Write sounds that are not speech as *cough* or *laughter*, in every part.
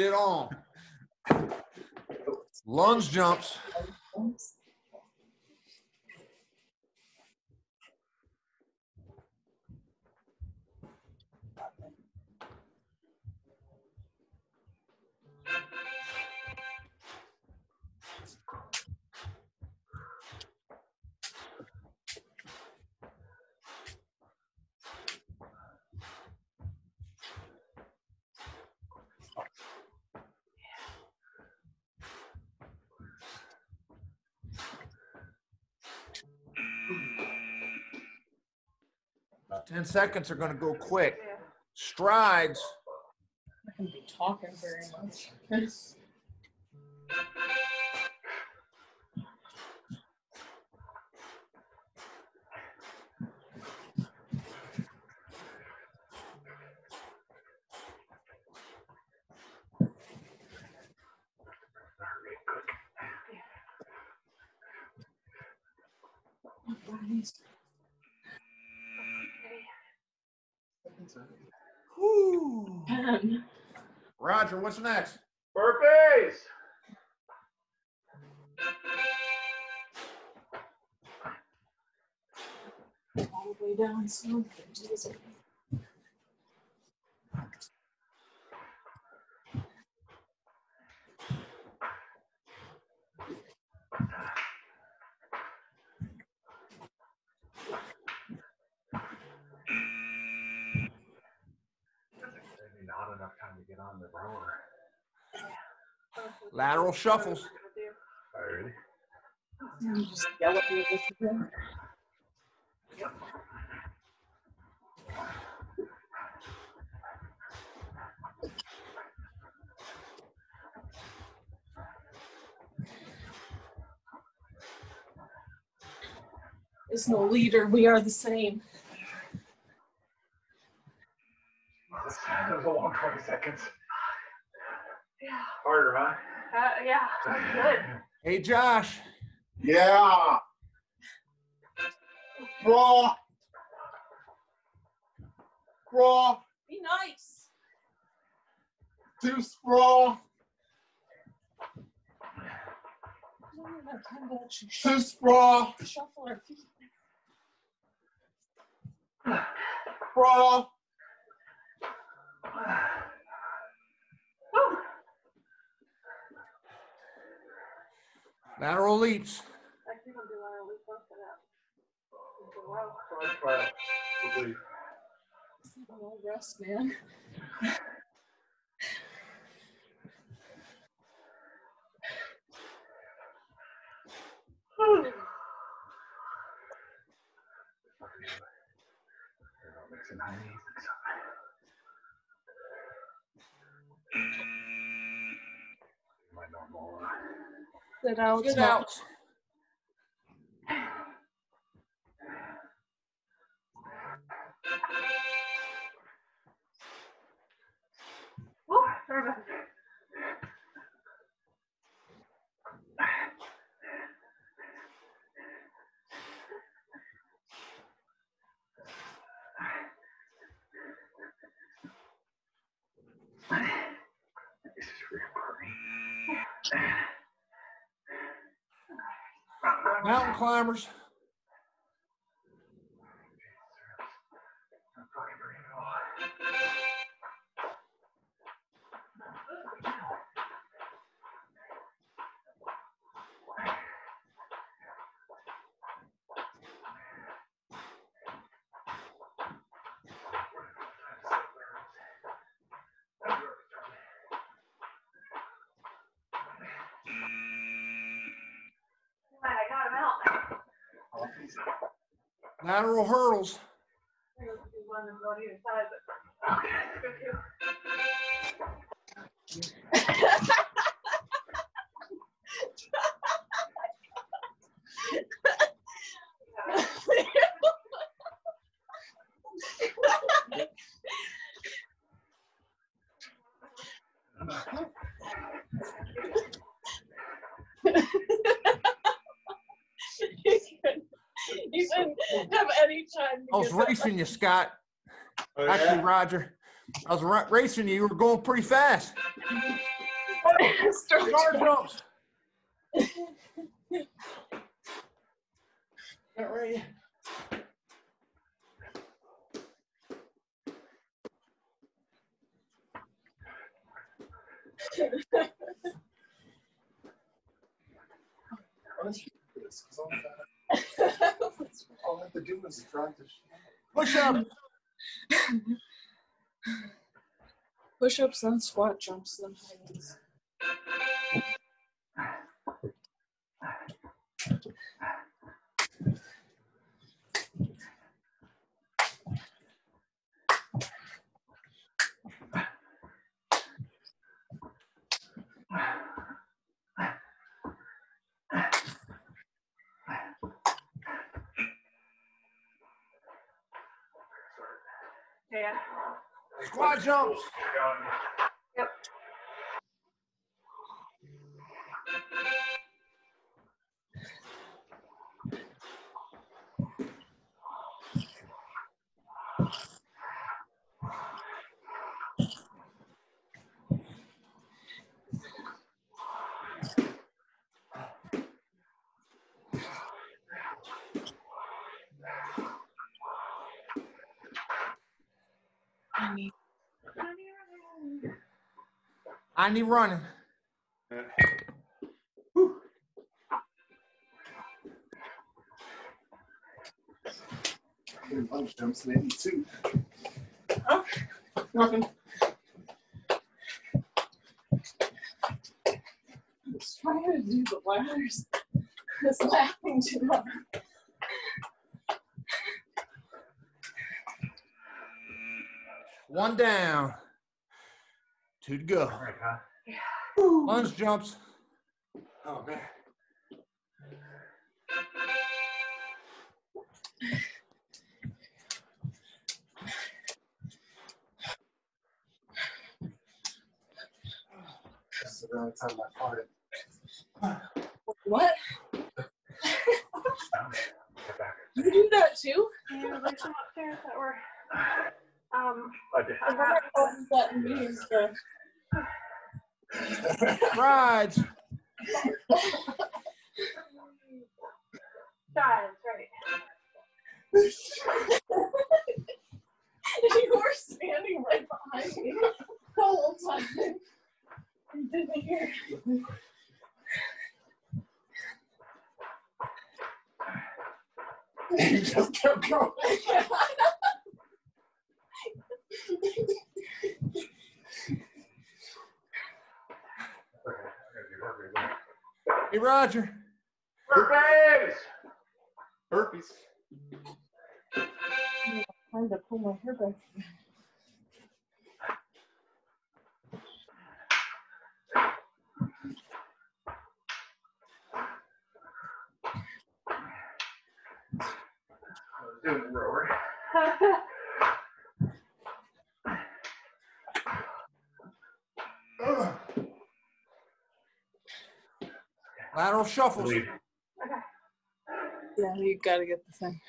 It on. Lunge jumps. Ten seconds are gonna go quick. Strides. Not gonna be talking very much. Whew. Ten. Roger, what's next? Burpees. All the way down. So get on the rower. Lateral shuffles. Alrighty. you just yell at me if you do. There's no leader. We are the same. That was a long 20 seconds. Yeah, Harder, huh? uh, yeah, that's good. Hey, Josh. Yeah. Raw. Raw. Be nice. Too sprawl. We don't even have time to actually Too sprawl. shuffle our feet. Sprawl. Lateral leaps. I think I'll do my own stuff for that. For a while. Side flat. Oblique. Oh, rest, man. They're not mixing high knees. My normal. uh, Sit out. Get out. Woo, Mountain climbers. Lateral hurdles. I was racing you, Scott. Oh, Actually. Roger. I was ra- racing you. You were going pretty fast. *laughs* Start Star jumps. Get ready. *laughs* All I have to do is the Push up. Push ups, then squat jumps, then high Yeah. Squat jumps. I need running. lunge jumps. Oh, nothing. Just trying to do the ladders. Just laughing too. One down. Two to go. All right, huh? Lunge jumps. Oh man. This is the only time I farted. What? *laughs* You do that too? Yeah, there's some upstairs that were. Um, I did. Rides. dives, right. you were standing right behind me the whole time. You didn't hear. you just kept going. Okay, I gotta do that. Hey, Roger. Burpees! Herpes. Trying to pull my hair back. Doing the rower. Lateral shuffles. Yeah, you gotta get the thing.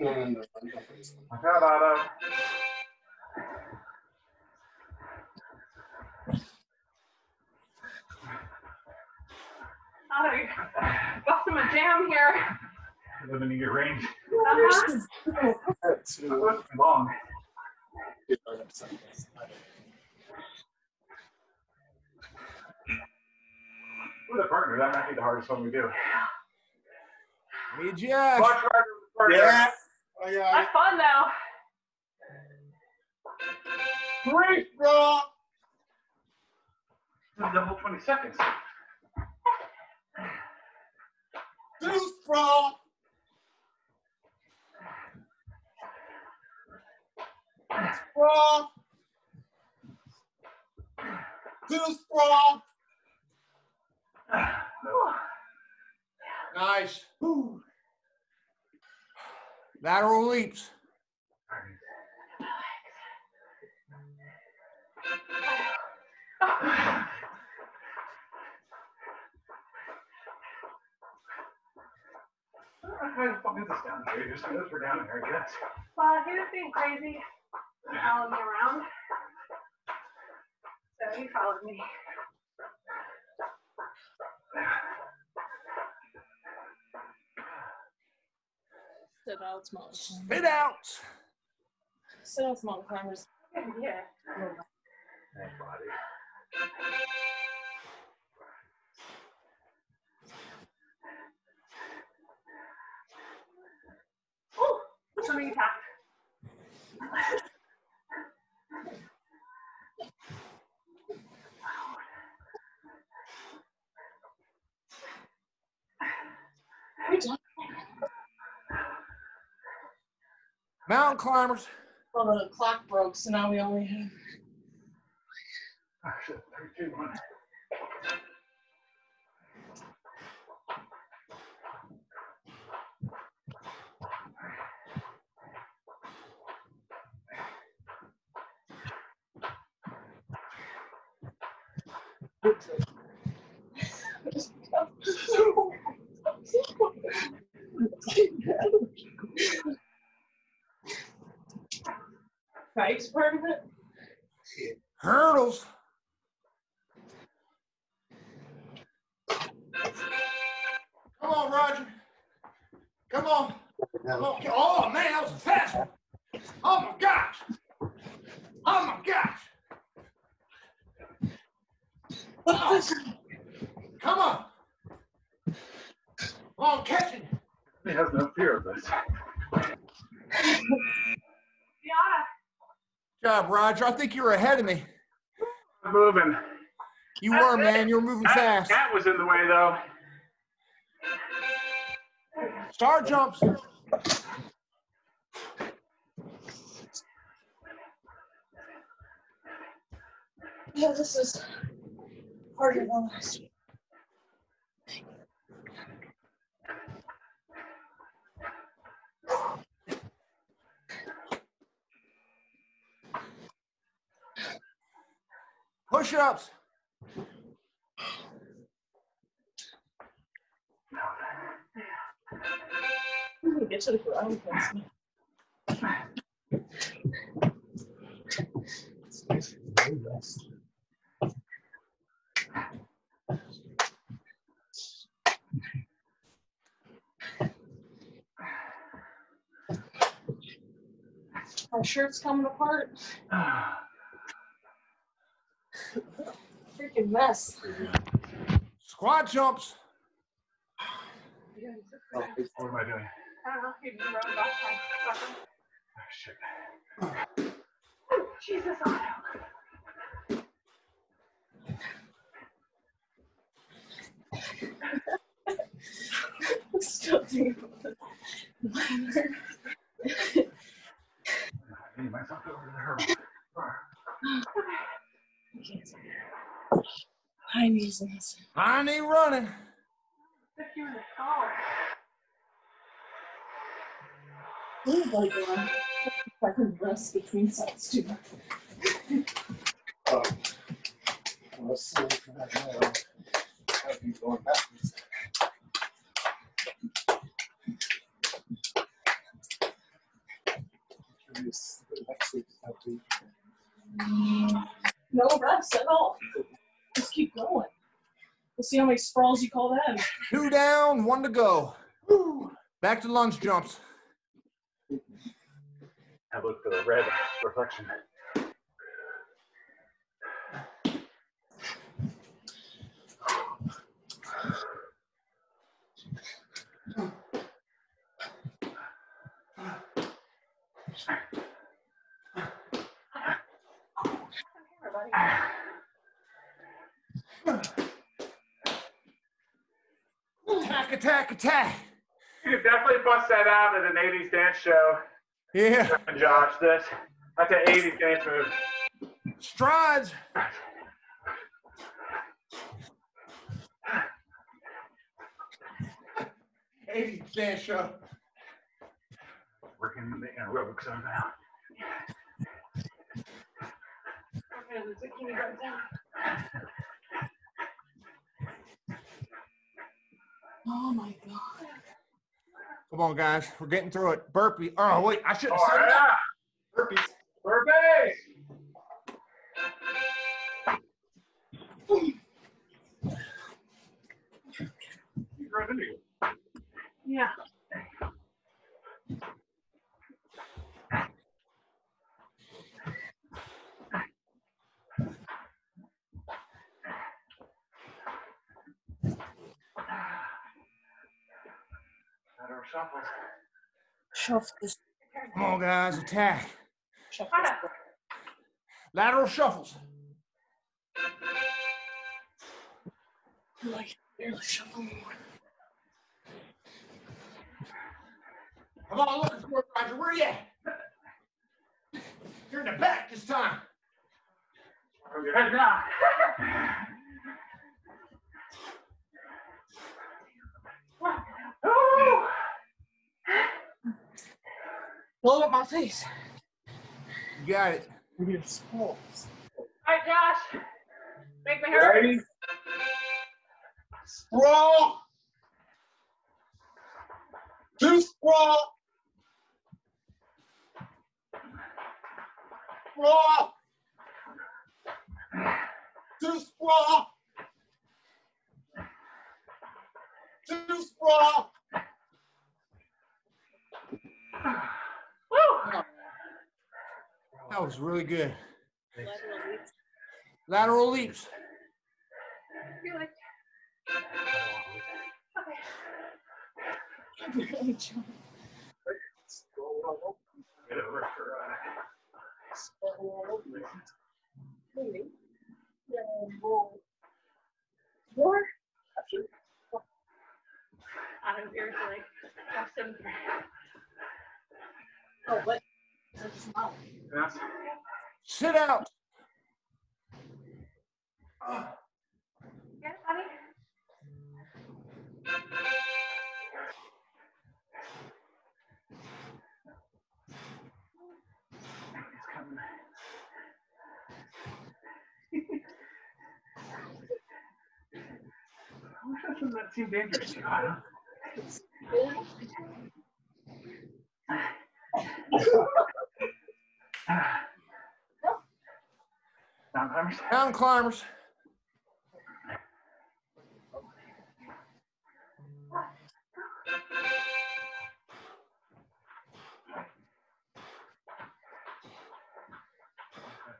Not got Otto. Oh, you got some a jam here. Living in your range. Uh-huh. That It too. long. With a partner, that might be the hardest one we do. Hey, Josh. Watch partner with partner. Yeah. I got That's fun though. Three straw. The whole 20 seconds. Two straw. Straw. Two straw. Nice. Lateral leaps. How the fuck is this down here? Just knows we're down here, I guess. Well, he was being crazy, following me around. So he followed me. Sit out, small. Spit out. Sit out, small climbers. Yeah. Oh, something attacked. We Mountain climbers. Well, the clock broke, so now we only have. Shit. Three, two, one. Kite's part of it. Hurdles. Come on, Roger. Come on. Come on. Oh, man, that was a fast one. Oh, my gosh. Oh, my gosh. Oh, come on. Come on, catch it. He has no fear of this. *laughs* Fiona. Good job, Roger. I think you were ahead of me. I'm moving. You were, man. You were moving That, fast. that was in the way, though. Star jumps. Yeah, this is harder than last week. Push ups. Ooh, Get to the ground. My shirt's coming apart. Freaking mess. Squat jumps. Oh, what am I doing? I don't know if you can run back. Oh, shit. Jesus, Otto. Still thinking about it. I need myself over to the hurdle. High knees this. I need running. If you in the car. Ooh, like uh, I can rest between sets too. Oh. Well, sorry for that. now. I'll be going backwards. Curious, but next week I'll do- No rest at all. Just keep going. We'll see how many sprawls you call that. *laughs* Two down, one to go. Back to lunge jumps. Have a look for the red reflection. Attack, attack, attack. You could definitely bust that out at an 80s dance show. Yeah. Josh, this. That's an 80s dance move. Strides. Eighty dance show. Working the aerobics on now. Okay, the zucchini goes down. Oh my god. Come on, guys. We're getting through it. Burpee. Oh wait, I should have said right. that. Burpees. Burpees. Yeah. Shuffle this. Come on, guys, attack. Shuffle Hold this. up. Lateral shuffles. Like, barely shuffle more. Come on, looking for it, Roger. Where are you at? You're in the back this time. From your head down. Ooh. Blow up my face. You got it. We need sprawls. All right, Josh. Make me hurt. Ready? Sprawl. Two sprawl. Sprawl. Two sprawl. Two sprawl. That was really good. Lateral leaps. Lateral leaps. Feel like- Barely jump. Get over for uh, Maybe. Yeah, roll. More? I'm irritated. Justin. Oh, what? That's not. yes. Sit out. Yeah, honey. It's coming. I wish that doesn't that seem dangerous to you, I don't- Down climbers. Mountain climbers.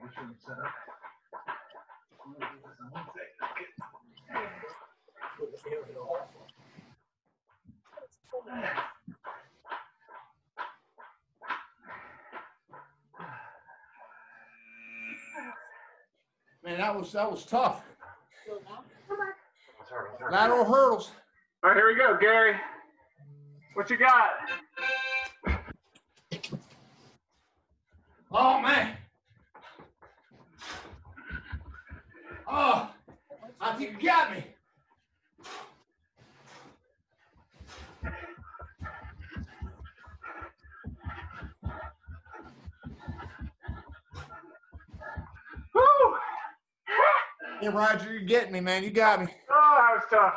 Which one set up? I'm gonna do this on one side. Okay. Man, that was that was tough. Slow down. It's hard, it's hard. Lateral hurdles. All right, here we go, Gary. What you got? Oh man. Oh, I think you got me. Woo! Roger, you're getting me, man. You got me. Oh, that was tough.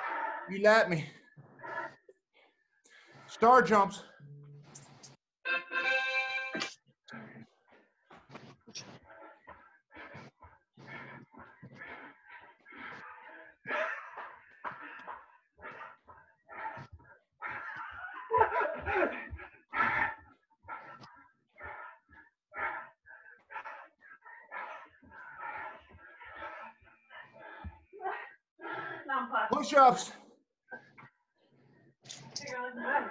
You let me. Star jumps. Now I'm puffed. Push ups. You're looking good.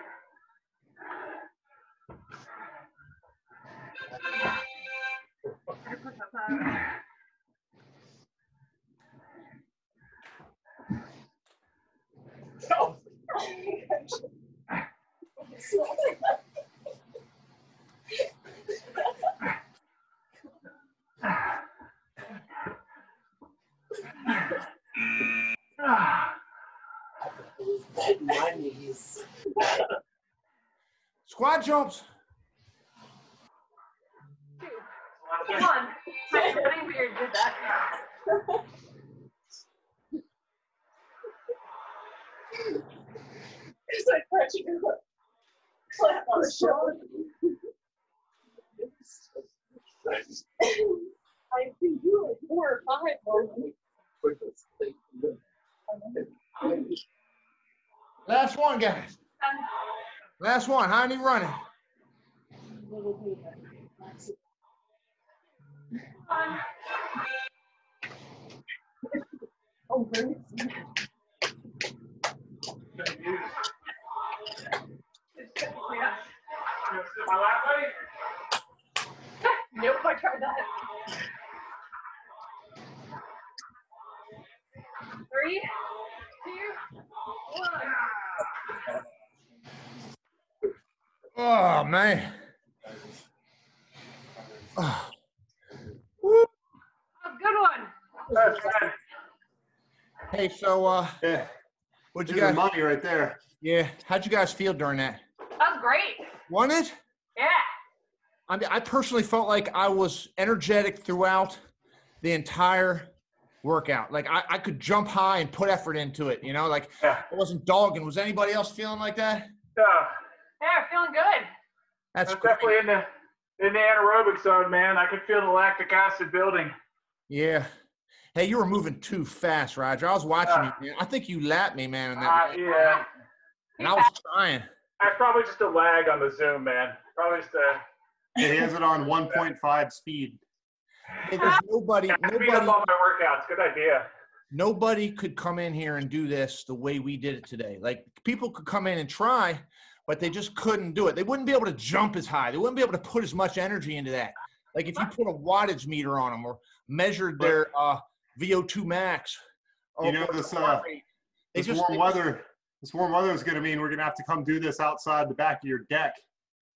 I put that on. Ah. My knees. Squat jumps. Two. One. Running beard did that. It's like catching a clap on the shoulder. I think you were four or five, Logan. Last one, guys. Um, Last one. How many running? nope, I tried that. Three. Oh man. Oh, Oh, good one. That's good. Hey, so uh, Yeah, what'd you is guys? money right there. Yeah, how'd you guys feel during that? That was great. Won it? Yeah. I mean, I personally felt like I was energetic throughout the entire workout. Like I, I could jump high and put effort into it. You know, like Yeah. I wasn't dogging. Was anybody else feeling like that? Yeah. Yeah, feeling good. That's I'm definitely in the in the anaerobic zone, man. I could feel the lactic acid building. Yeah. Hey, you were moving too fast, Roger. I was watching Ah. you, man. I think you lapped me, man. In Uh, yeah. And I was trying. That's probably just a lag on the Zoom, man. Probably just a Yeah, he has it on 1.5 speed. Hey, there's nobody, nobody, up all my workouts. Good idea. nobody could come in here and do this the way we did it today. Like people could come in and try, but they just couldn't do it. They wouldn't be able to jump as high. They wouldn't be able to put as much energy into that. Like if you put a wattage meter on them or measured their uh, VO2 max. You know, this, uh, This just- warm weather, this warm weather is going to mean we're going to have to come do this outside the back of your deck.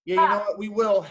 Yeah, you know what? We will.